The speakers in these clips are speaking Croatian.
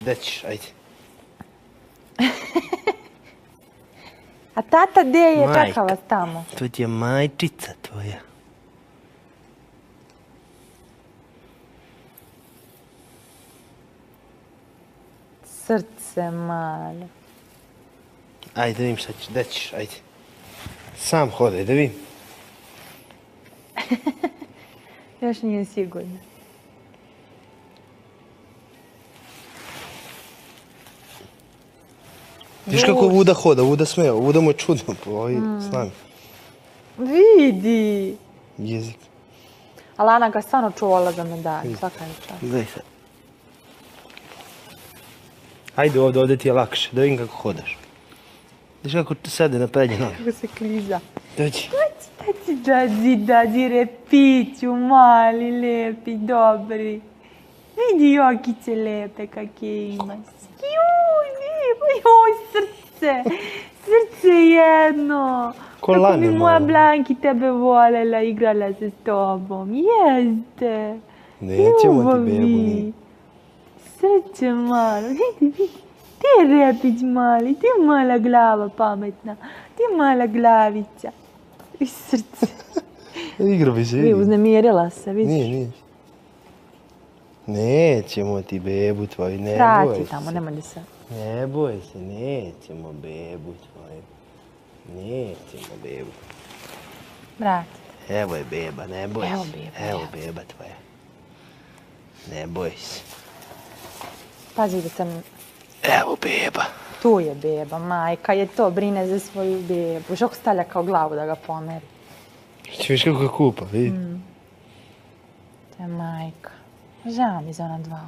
Gde ćeš, ajde. A tata gdje je? Majka. Čeka vas tamo. To ti je majčica tvoja. Srce malo. Ajde, da vidim šta ćeš, gde ćeš, ajde. Sam hodaj, da vidim. Još nije sigurno. Viš kako Vuda hoda, Vuda smeo, Vuda mu je čudno, po ovaj s nami. Vidi. Jezik. Ali Ana ga stvarno čuvala za medalju, svaka je čast. Gledaj sad. Ajde ovdje, ovdje ti je lakše, da vidim kako hodaš. Viš kako sede na prednje noge. Kako se kliza. Dođi. Daci, dazi, dazi, repiću, mali, lepi, dobri. Vidi okice lepe kakve ima. Juj, lijepo, joj, srce. Srce jedno. Ko Kako bi moja malo. Blanki tebe voljela, igrala se s tobom. Jeste. Nećemo ti bebu. Srce malo, vidi, vidi. Ti je repić mali, ti je mala glava pametna, ti je mala glavica. I srce. Igra bi se, Vi vidi. uznemirila se, vidiš? Nije, nije. Nećemo ti bebu tvoju, ne se. tamo, nemoj da se... Ne boj se, nećemo bebu tvoju. Nećemo bebu. Vrati. Evo je beba, ne boj Evo se. beba, Evo evo. beba tvoja. Ne boj se. Pazi da sam... Evo beba. Tu je beba, majka je to, brine za svoju bebu. Žok stavlja kao glavu da ga pomeri. Viš kako ga kupa, vidi. To je majka. Žao mi za ona dva.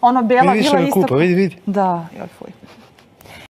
Ono bela Vidi ga isto... vidi, vidi. Da, joj fuj.